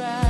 right.